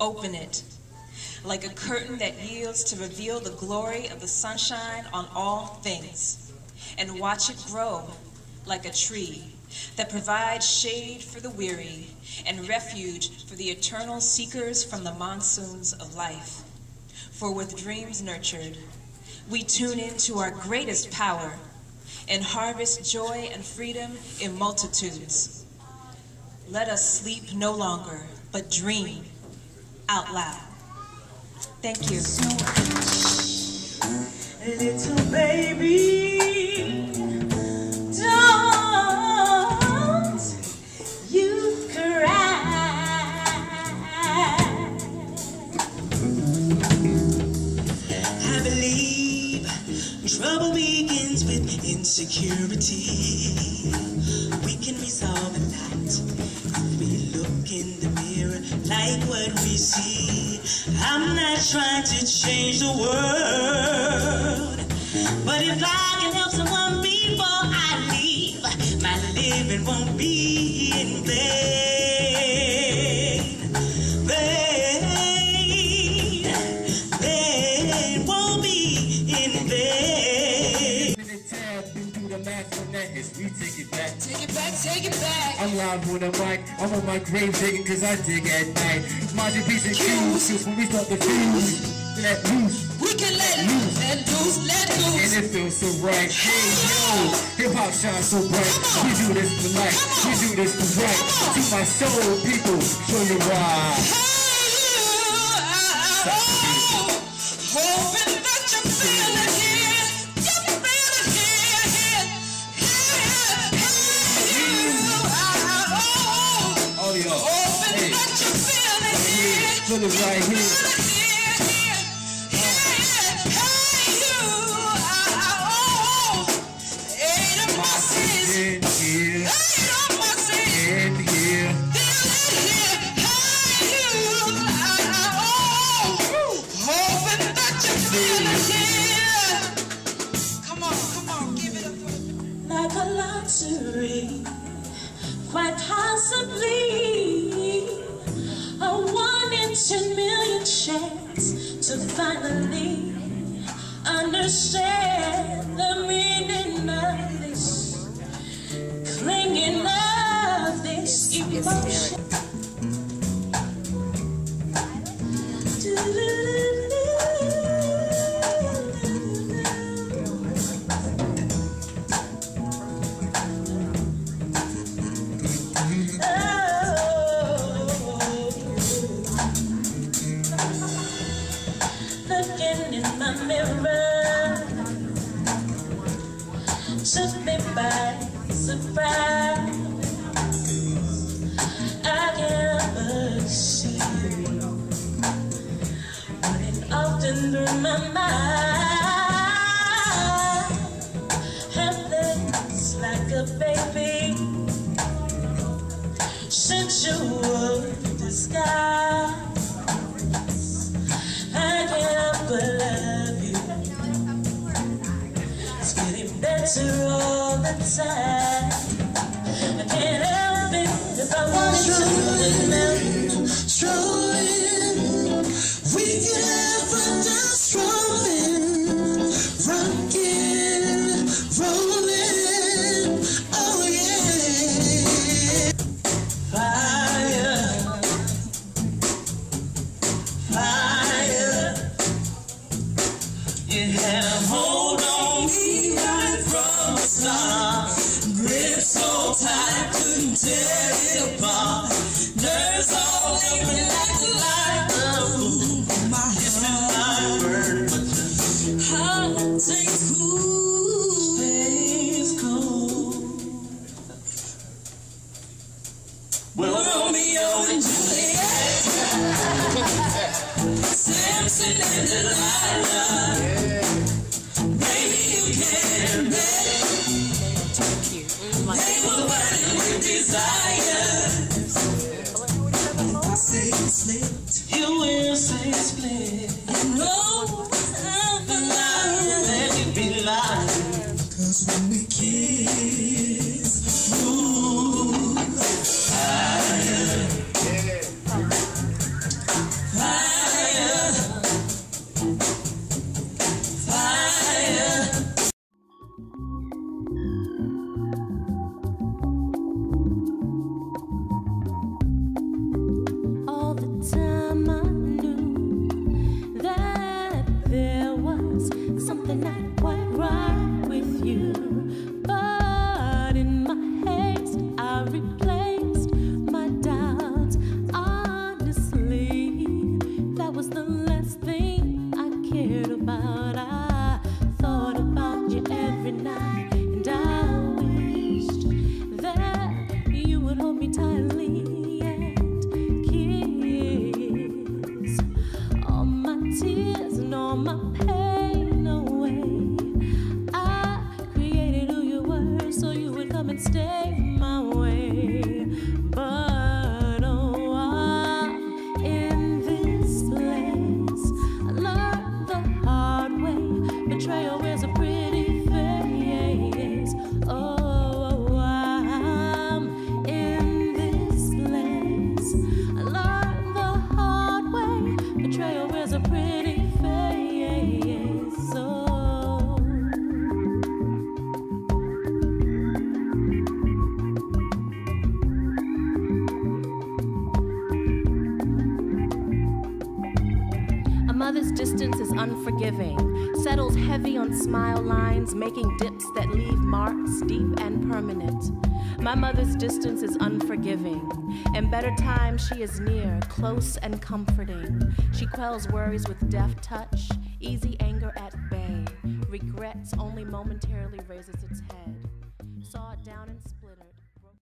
Open it, like a curtain that yields to reveal the glory of the sunshine on all things, and watch it grow like a tree that provides shade for the weary and refuge for the eternal seekers from the monsoons of life. For with dreams nurtured, we tune into our greatest power and harvest joy and freedom in multitudes. Let us sleep no longer, but dream out loud. Thank you. Little baby, begins with insecurity. We can resolve lot if we look in the mirror like what we see. I'm not trying to change the world, but if I through the math on that is we take it back. Take it back, take it back. I'm live on the mic, I'm on my grave digging cause I dig at night. Mind your P's and Q's, cause when we start the fuse, let loose. We can let loose, let loose, let loose. And it feels so right. Hey yo, hip hop shines so bright. We do this for life, we do this for right. To my soul, people, show you why. Hoping feel it right here. Lottery, quite possibly ten million chance to finally understand the meaning of this, clinging of this emotion. My mirror took me by surprise. I can't but see running often through my mind. Helpless like a baby, since you sensual disguise. Better all the time. I can't help it if I wanted to. Strolling, Samson and Delilah. Baby, desire. I say split, you will say split. Where's was a pretty mother's distance is unforgiving, settles heavy on smile lines, making dips that leave marks deep and permanent. My mother's distance is unforgiving. In better times, she is near, close and comforting. She quells worries with deft touch, easy anger at bay. Regrets only momentarily raises its head. Saw it down in.